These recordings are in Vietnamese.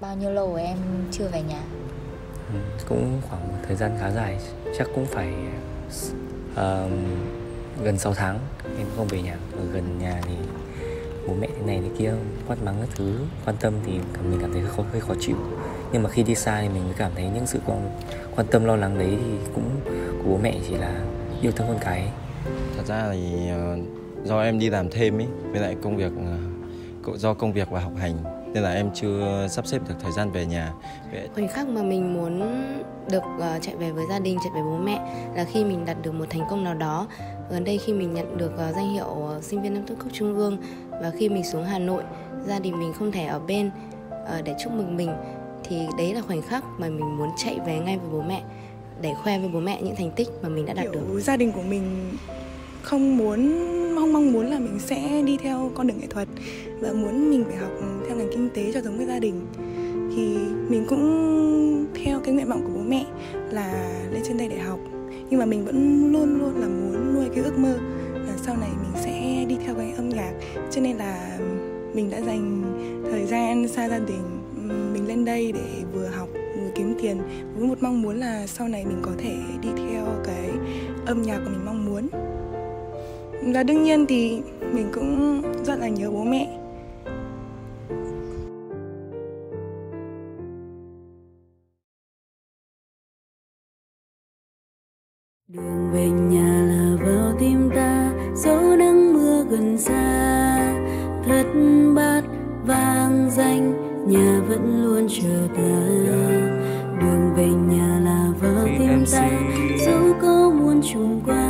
bao nhiêu lâu rồi em chưa về nhà? Ừ, cũng khoảng một thời gian khá dài. Chắc cũng phải uh, gần 6 tháng em không về nhà. Ở gần nhà thì bố mẹ thế này thế kia quát mắng các thứ quan tâm thì mình cảm thấy khó, hơi khó chịu. Nhưng mà khi đi xa thì mình mới cảm thấy những sự quan, quan tâm lo lắng đấy thì cũng của bố mẹ chỉ là yêu thương con cái. Thật ra thì uh, do em đi làm thêm ấy với lại công việc uh, do công việc và học hành nên là em chưa sắp xếp được thời gian về nhà. Khoảnh khắc mà mình muốn được uh, chạy về với gia đình chạy về bố mẹ là khi mình đạt được một thành công nào đó. Gần đây khi mình nhận được uh, danh hiệu uh, sinh viên năm tốt cấp trung ương và khi mình xuống hà nội gia đình mình không thể ở bên uh, để chúc mừng mình thì đấy là khoảnh khắc mà mình muốn chạy về ngay với bố mẹ để khoe với bố mẹ những thành tích mà mình đã đạt Kiểu được gia đình của mình không muốn, không mong muốn là mình sẽ đi theo con đường nghệ thuật và muốn mình phải học theo ngành kinh tế cho giống với gia đình. Thì mình cũng theo cái nguyện vọng của bố mẹ là lên trên đây để học. Nhưng mà mình vẫn luôn luôn là muốn nuôi cái ước mơ là sau này mình sẽ đi theo cái âm nhạc. Cho nên là mình đã dành thời gian xa gia đình mình lên đây để vừa học vừa kiếm tiền với một mong muốn là sau này mình có thể đi theo cái âm nhạc của mình mong muốn và đương nhiên thì mình cũng rất là nhớ bố mẹ. Đường về nhà là vào tim ta dấu nắng mưa gần xa. Thất bát vang danh nhà vẫn luôn chờ ta. Đường về nhà là vào tim ta dẫu có muôn trùng qua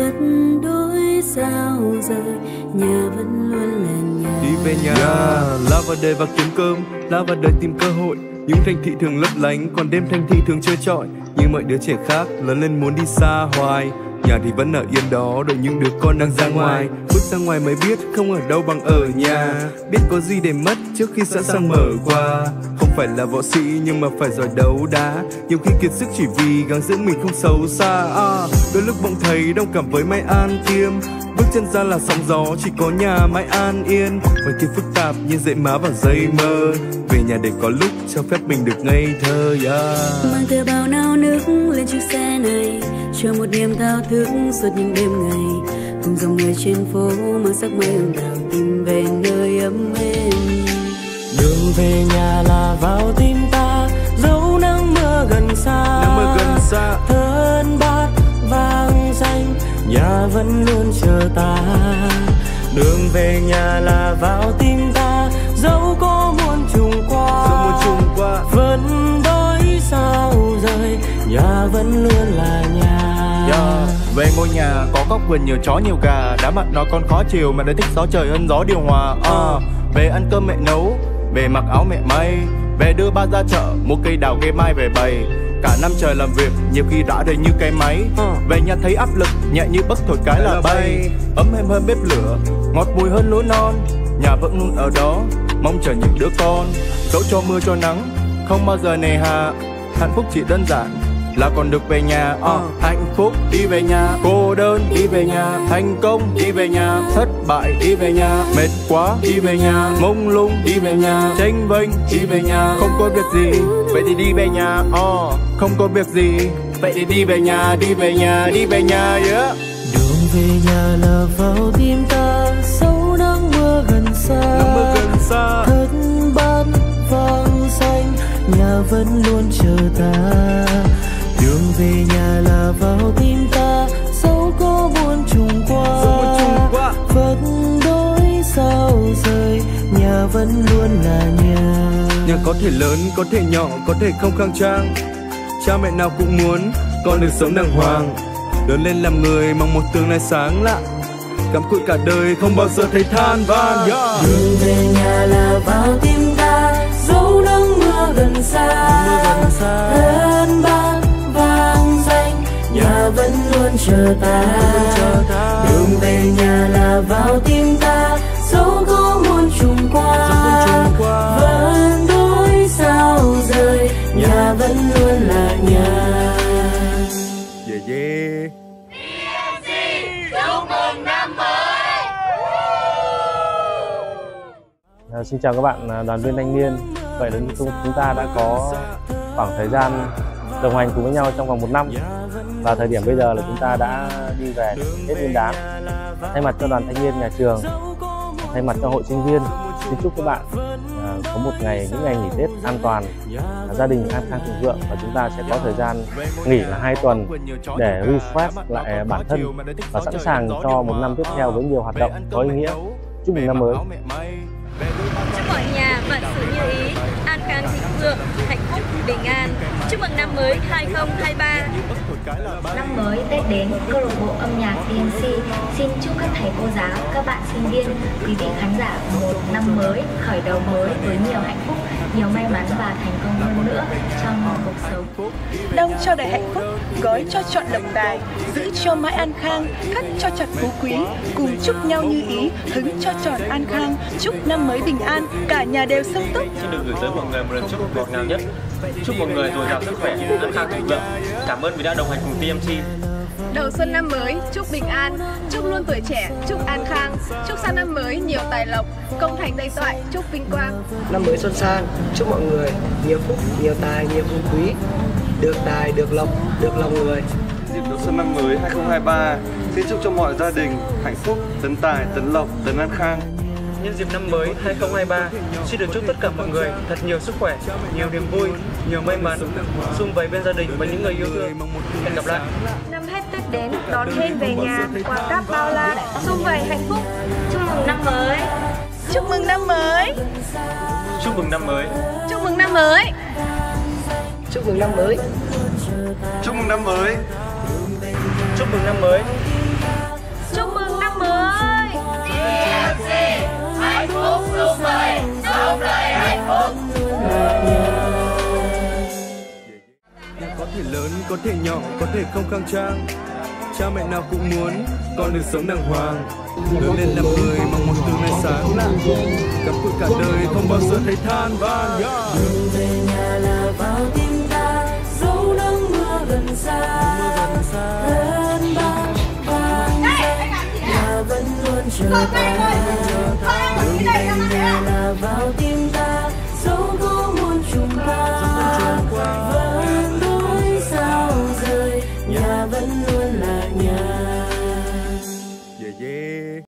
vật đôi sao rời nhà vẫn luôn là nhà. Đi về nhà yeah, lao vào đời và kiếm cơm lao vào đời tìm cơ hội. Những thành thị thường lấp lánh còn đêm thành thị thường chơi trọi. Như mọi đứa trẻ khác lớn lên muốn đi xa hoài nhà thì vẫn ở yên đó đợi những đứa con đang ra ngoài. Bước ra ngoài mới biết không ở đâu bằng ở nhà. Biết có gì để mất trước khi sẵn sàng mở qua không phải là võ sĩ nhưng mà phải giỏi đấu đá. Nhiều khi kiệt sức chỉ vì gắng giữ mình không xấu xa. À, đôi lúc bỗng thấy đồng cảm với mai an tiêm bước chân ra là sóng gió chỉ có nhà mãi an yên. Ngoài kia phức tạp như dậy má và dây mơ. Về nhà để có lúc cho phép mình được ngây thơ yeah. mang theo bao nao nước lên chiếc xe này cho một niềm thao thức suốt những đêm ngày. Cùng dòng người trên phố mang sắc mây hồng đào tìm về nơi ấm êm. Đường về nhà là vào tim ta dấu nắng mưa gần xa. Nắng mưa gần xa. Thân bát vang danh nhà vẫn luôn chờ ta. Đường về nhà là vào tim ta dẫu có muôn trùng qua. Dẫu muôn trùng qua. Vẫn đôi sao rời nhà vẫn luôn là nhà. Về ngôi nhà có góc vườn nhiều chó nhiều gà đá mặt nó còn khó chiều mà đã thích gió trời hơn gió điều hòa. Uh. về ăn cơm mẹ nấu về mặc áo mẹ may về đưa ba ra chợ mua cây đào cây mai về bày. Cả năm trời làm việc nhiều khi đã đầy như cái máy. Về nhà thấy áp lực nhẹ như bất thổi cái là bay. Ấm êm hơn bếp lửa ngọt mùi hơn lúa non. Nhà vẫn luôn ở đó mong chờ những đứa con. Dẫu cho mưa cho nắng không bao giờ nề hà. Hạnh phúc chỉ đơn giản là còn được về nhà uh, hạnh phúc đi về nhà cô đơn đi về nhà thành công đi về nhà thất bại đi về nhà mệt quá đi về nhà mông lung đi về nhà tranh vênh đi về nhà không có việc gì vậy thì đi về nhà uh, không có việc gì vậy thì đi về nhà đi về nhà đi về nhà yeah. đường về nhà là vào tim ta sâu nắng mưa gần xa nắng mưa gần xa thất bát vang xanh nhà vẫn luôn chờ ta đường về nhà là vào tim ta dẫu có buồn trùng qua. Vẫn đôi sao rời nhà vẫn luôn là nhà. Nhà có thể lớn có thể nhỏ có thể không khang trang. Cha mẹ nào cũng muốn con được sống đàng hoàng. Lớn lên làm người mong một tương lai sáng lạ cắm cụi cả đời không bao giờ thấy than van yeah. đường về nhà là vào tim ta dẫu nắng mưa gần xa. Thân luôn chờ ta. Đường về nhà là vào tim ta dẫu có muôn trùng qua. Vẫn đôi sao rời nhà vẫn luôn là nhà. Yeah yeah À, xin chào các bạn đoàn viên thanh niên. Vậy là chúng chúng ta đã có khoảng thời gian đồng hành cùng với nhau trong vòng một năm và thời điểm bây giờ là chúng ta đã đi về Tết Nguyên đán. Thay mặt cho đoàn thanh niên nhà trường thay mặt cho hội sinh viên xin chúc các bạn à, có một ngày những ngày nghỉ Tết an toàn à, gia đình an khang thịnh vượng và chúng ta sẽ có thời gian nghỉ là hai tuần để refresh lại à, bản thân và sẵn sàng cho một năm tiếp theo với nhiều hoạt động có ý nghĩa. Chúc mừng năm mới. Chúc mọi nhà vạn sự như ý an khang thịnh vượng hạnh phúc bình an mới 2023 Năm mới Tết đến, câu lạc bộ âm nhạc TNC xin chúc các thầy cô giáo, các bạn sinh viên, quý vị khán giả một năm mới, khởi đầu mới với nhiều hạnh phúc, nhiều may mắn và thành công hơn nữa trong cuộc sống. Đông cho đầy hạnh phúc, gói cho chọn độc tài, giữ cho mãi an khang, cắt cho chặt phú quý, cùng chúc nhau như ý, hứng cho tròn an khang, chúc năm mới bình an, cả nhà đều sung túc. Xin được gửi tới mọi người một lần chúc ngọt ngào nhất. Chúc mọi người dồi dào sức khỏe, an khang thịnh vượng. Cảm ơn vì đã đồng hành cùng TMC. Đầu xuân năm mới, chúc bình an, chúc luôn tuổi trẻ, chúc an khang, chúc sang năm mới nhiều tài lộc, công thành tây toại, chúc vinh quang. Năm mới xuân sang, chúc mọi người nhiều phúc, nhiều tài, nhiều phú quý, được tài, được lộc, được lòng người. Dịp đầu xuân năm mới 2023, xin chúc cho mọi gia đình hạnh phúc, tấn tài, tấn lộc, tấn an khang. Nhân dịp năm mới 2023, xin được chúc tất cả mọi người thật nhiều sức khỏe, nhiều niềm vui, nhiều may mắn, xung vầy bên gia đình và những người yêu thương. Hẹn gặp lại. Đến, đón Hên về nhà, quà cáp bao la, xung vầy hạnh phúc. Chúc mừng năm mới. Chúc mừng năm mới. Chúc mừng năm mới. Chúc mừng năm mới. Chúc mừng năm mới. Chúc mừng năm mới. Chúc mừng năm mới. Chúc mừng năm mới. Hạnh phúc xung vầy, sống đầy hạnh phúc. Có thể lớn, có thể nhỏ, có thể không khang trang cha mẹ nào cũng muốn con được sống đàng hoàng lớn lên làm người mong một tương lai sáng lạng gặp cuộc cả đời, không bao giờ thấy than van yeah. về nhà là vào tim ta dấu nắng mưa gần xa thân ba vàng là vẫn luôn chờ ta đường về nhà là vào tim ta dấu có muôn trùng ta vẫn Yeah.